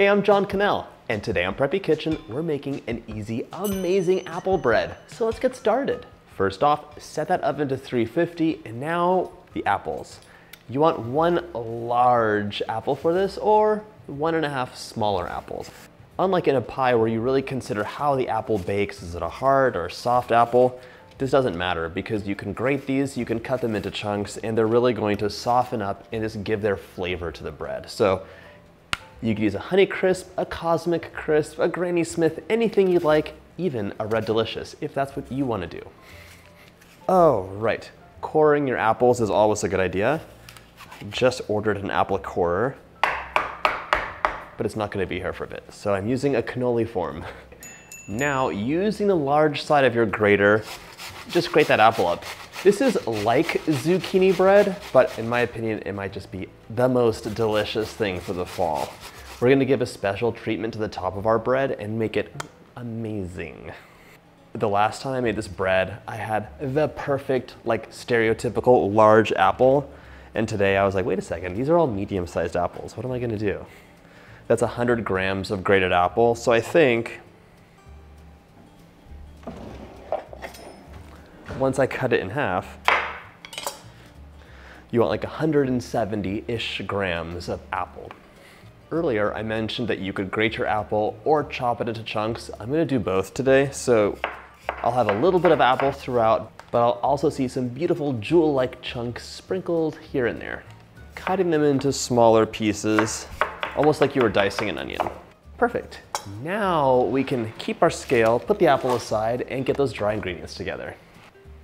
Hey, I'm John Kanell, and today on Preppy Kitchen, we're making an easy, amazing apple bread. So let's get started. First off, set that oven to 350, and now the apples. You want one large apple for this, or one and a half smaller apples. Unlike in a pie where you really consider how the apple bakes, is it a hard or soft apple? This doesn't matter because you can grate these, you can cut them into chunks, and they're really going to soften up and just give their flavor to the bread. So you could use a Honey Crisp, a Cosmic Crisp, a Granny Smith, anything you'd like, even a Red Delicious, if that's what you want to do. Oh, right. Coring your apples is always a good idea. Just ordered an apple corer, but it's not going to be here for a bit. So I'm using a cannoli form. Now, using the large side of your grater, just grate that apple up. This is like zucchini bread, but in my opinion, it might just be the most delicious thing for the fall. We're gonna give a special treatment to the top of our bread and make it amazing. The last time I made this bread, I had the perfect, like stereotypical large apple. And today I was like, wait a second, these are all medium-sized apples. What am I gonna do? That's 100 grams of grated apple. So I think once I cut it in half, you want like 170-ish grams of apple. Earlier, I mentioned that you could grate your apple or chop it into chunks. I'm gonna do both today, so I'll have a little bit of apple throughout, but I'll also see some beautiful jewel-like chunks sprinkled here and there. Cutting them into smaller pieces, almost like you were dicing an onion. Perfect. Now we can keep our scale, put the apple aside, and get those dry ingredients together.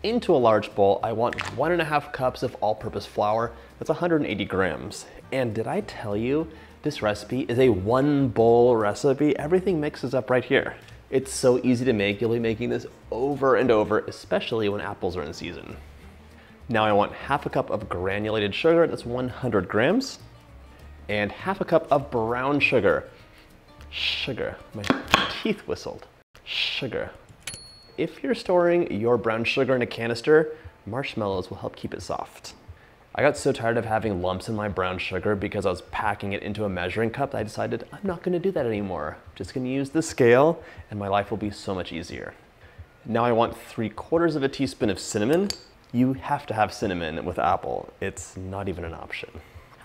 Into a large bowl, I want one and a half cups of all-purpose flour. That's 180 grams. And did I tell you, this recipe is a one bowl recipe. Everything mixes up right here. It's so easy to make. You'll be making this over and over, especially when apples are in season. Now I want half a cup of granulated sugar, that's 100 grams, and half a cup of brown sugar. Sugar, my teeth whistled. Sugar. If you're storing your brown sugar in a canister, marshmallows will help keep it soft. I got so tired of having lumps in my brown sugar because I was packing it into a measuring cup I decided I'm not gonna do that anymore. Just gonna use the scale and my life will be so much easier. Now I want three quarters of a teaspoon of cinnamon. You have to have cinnamon with apple. It's not even an option.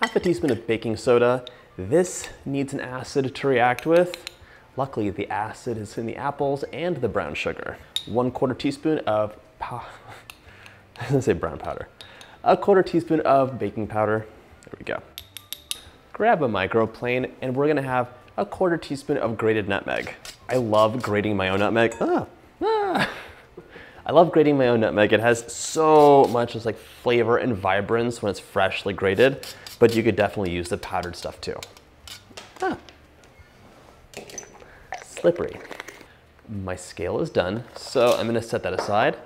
Half a teaspoon of baking soda. This needs an acid to react with. Luckily, the acid is in the apples and the brown sugar. One quarter teaspoon of, I was say brown powder a quarter teaspoon of baking powder. There we go. Grab a microplane and we're gonna have a quarter teaspoon of grated nutmeg. I love grating my own nutmeg. Ah, ah. I love grating my own nutmeg. It has so much just like flavor and vibrance when it's freshly grated, but you could definitely use the powdered stuff too. Ah. Slippery. My scale is done, so I'm gonna set that aside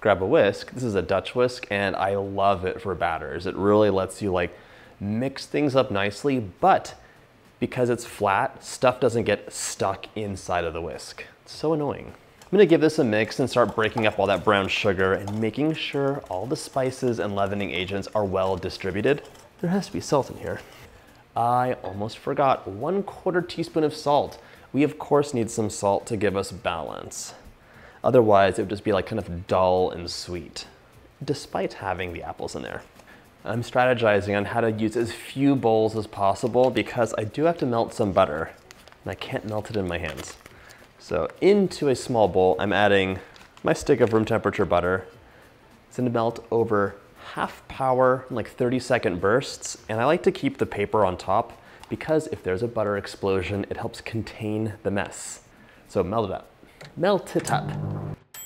grab a whisk. This is a Dutch whisk and I love it for batters. It really lets you like mix things up nicely, but because it's flat, stuff doesn't get stuck inside of the whisk. It's so annoying. I'm gonna give this a mix and start breaking up all that brown sugar and making sure all the spices and leavening agents are well distributed. There has to be salt in here. I almost forgot one quarter teaspoon of salt. We of course need some salt to give us balance. Otherwise, it would just be like kind of dull and sweet, despite having the apples in there. I'm strategizing on how to use as few bowls as possible because I do have to melt some butter and I can't melt it in my hands. So into a small bowl, I'm adding my stick of room temperature butter. It's gonna melt over half power, like 30 second bursts. And I like to keep the paper on top because if there's a butter explosion, it helps contain the mess. So melt it up melt it up.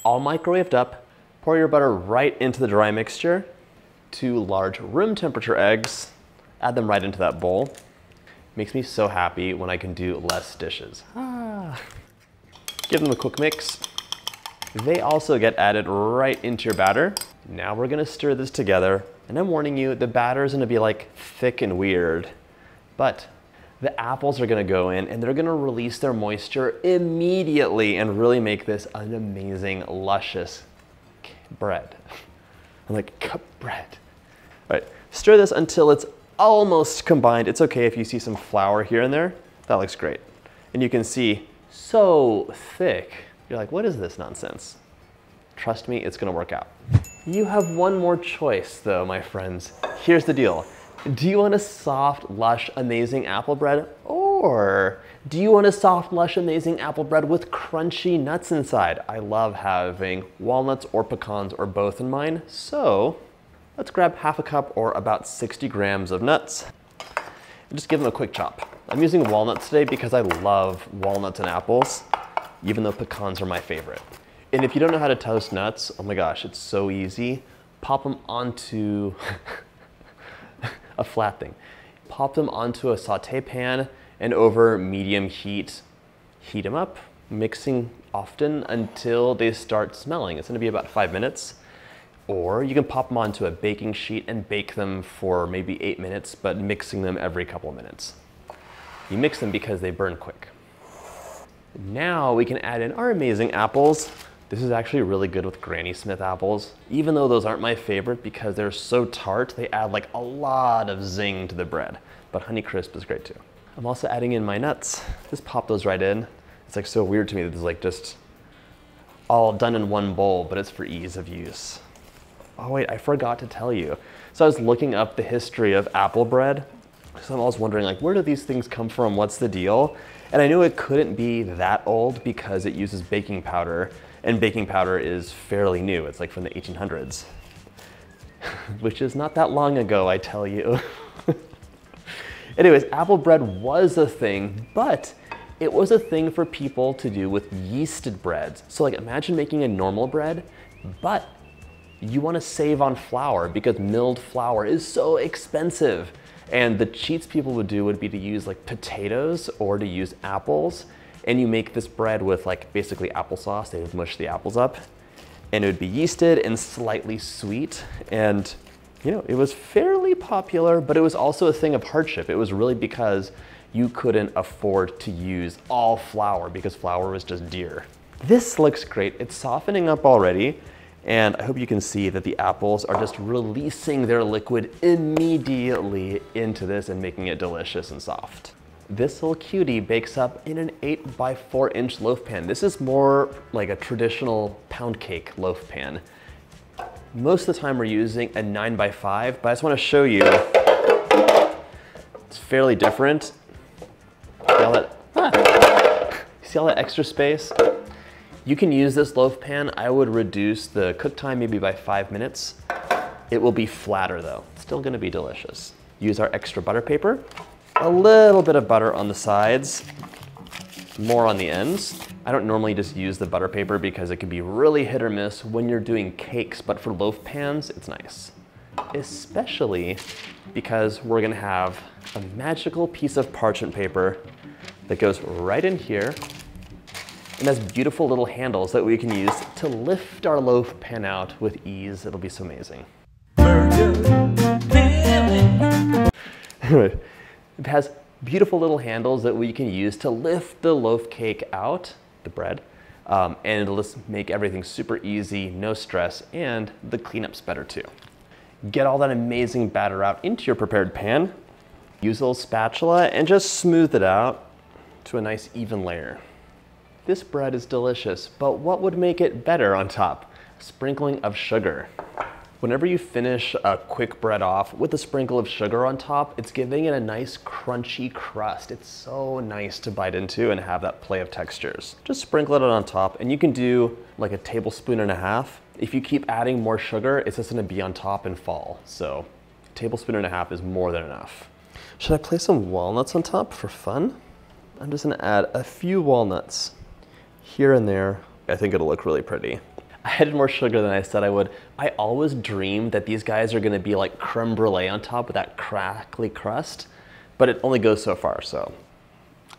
All microwaved up, pour your butter right into the dry mixture. Two large room temperature eggs, add them right into that bowl. Makes me so happy when I can do less dishes. Ah. Give them a quick mix. They also get added right into your batter. Now we're gonna stir this together. And I'm warning you, the batter is gonna be like thick and weird, but the apples are gonna go in and they're gonna release their moisture immediately and really make this an amazing, luscious bread. I'm like, cup bread. All right, stir this until it's almost combined. It's okay if you see some flour here and there. That looks great. And you can see so thick. You're like, what is this nonsense? Trust me, it's gonna work out. You have one more choice though, my friends. Here's the deal. Do you want a soft, lush, amazing apple bread? Or do you want a soft, lush, amazing apple bread with crunchy nuts inside? I love having walnuts or pecans or both in mine. So let's grab half a cup or about 60 grams of nuts and just give them a quick chop. I'm using walnuts today because I love walnuts and apples, even though pecans are my favorite. And if you don't know how to toast nuts, oh my gosh, it's so easy. Pop them onto a flat thing. Pop them onto a saute pan and over medium heat, heat them up, mixing often until they start smelling. It's gonna be about five minutes. Or you can pop them onto a baking sheet and bake them for maybe eight minutes, but mixing them every couple of minutes. You mix them because they burn quick. Now we can add in our amazing apples. This is actually really good with Granny Smith apples, even though those aren't my favorite because they're so tart, they add like a lot of zing to the bread. But Honeycrisp is great too. I'm also adding in my nuts. Just pop those right in. It's like so weird to me that it's like just all done in one bowl, but it's for ease of use. Oh wait, I forgot to tell you. So I was looking up the history of apple bread so I'm always wondering like, where do these things come from? What's the deal? And I knew it couldn't be that old because it uses baking powder and baking powder is fairly new. It's like from the 1800s, which is not that long ago, I tell you. Anyways, apple bread was a thing, but it was a thing for people to do with yeasted breads. So like imagine making a normal bread, but you wanna save on flour because milled flour is so expensive. And the cheats people would do would be to use like potatoes or to use apples. And you make this bread with like basically applesauce. They would mush the apples up and it would be yeasted and slightly sweet. And you know, it was fairly popular, but it was also a thing of hardship. It was really because you couldn't afford to use all flour because flour was just dear. This looks great. It's softening up already. And I hope you can see that the apples are just releasing their liquid immediately into this and making it delicious and soft. This little cutie bakes up in an eight by four inch loaf pan. This is more like a traditional pound cake loaf pan. Most of the time we're using a nine by five, but I just wanna show you, it's fairly different. See all that, ah, see all that extra space? You can use this loaf pan. I would reduce the cook time maybe by five minutes. It will be flatter though. Still gonna be delicious. Use our extra butter paper. A little bit of butter on the sides, more on the ends. I don't normally just use the butter paper because it can be really hit or miss when you're doing cakes, but for loaf pans, it's nice. Especially because we're gonna have a magical piece of parchment paper that goes right in here and has beautiful little handles that we can use to lift our loaf pan out with ease. It'll be so amazing. it has beautiful little handles that we can use to lift the loaf cake out, the bread, um, and it'll just make everything super easy, no stress, and the cleanup's better too. Get all that amazing batter out into your prepared pan. Use a little spatula and just smooth it out to a nice even layer. This bread is delicious, but what would make it better on top? Sprinkling of sugar. Whenever you finish a quick bread off with a sprinkle of sugar on top, it's giving it a nice crunchy crust. It's so nice to bite into and have that play of textures. Just sprinkle it on top and you can do like a tablespoon and a half. If you keep adding more sugar, it's just gonna be on top and fall. So a tablespoon and a half is more than enough. Should I place some walnuts on top for fun? I'm just gonna add a few walnuts here and there. I think it'll look really pretty. I added more sugar than I said I would. I always dreamed that these guys are gonna be like creme brulee on top with that crackly crust, but it only goes so far, so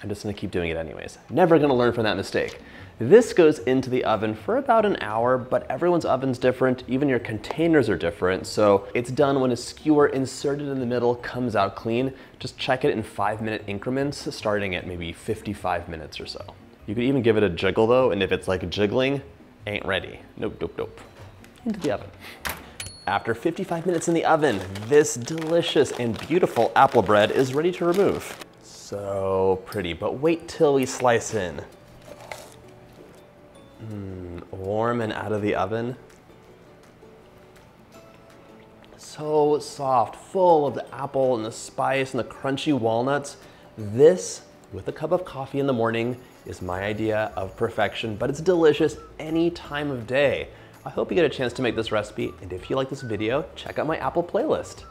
I'm just gonna keep doing it anyways. Never gonna learn from that mistake. This goes into the oven for about an hour, but everyone's oven's different, even your containers are different, so it's done when a skewer inserted in the middle comes out clean. Just check it in five minute increments, starting at maybe 55 minutes or so. You could even give it a jiggle though, and if it's like jiggling, ain't ready. Nope, nope, nope. Into the oven. After 55 minutes in the oven, this delicious and beautiful apple bread is ready to remove. So pretty, but wait till we slice in. Mm, warm and out of the oven. So soft, full of the apple and the spice and the crunchy walnuts. This, with a cup of coffee in the morning, is my idea of perfection, but it's delicious any time of day. I hope you get a chance to make this recipe, and if you like this video, check out my apple playlist.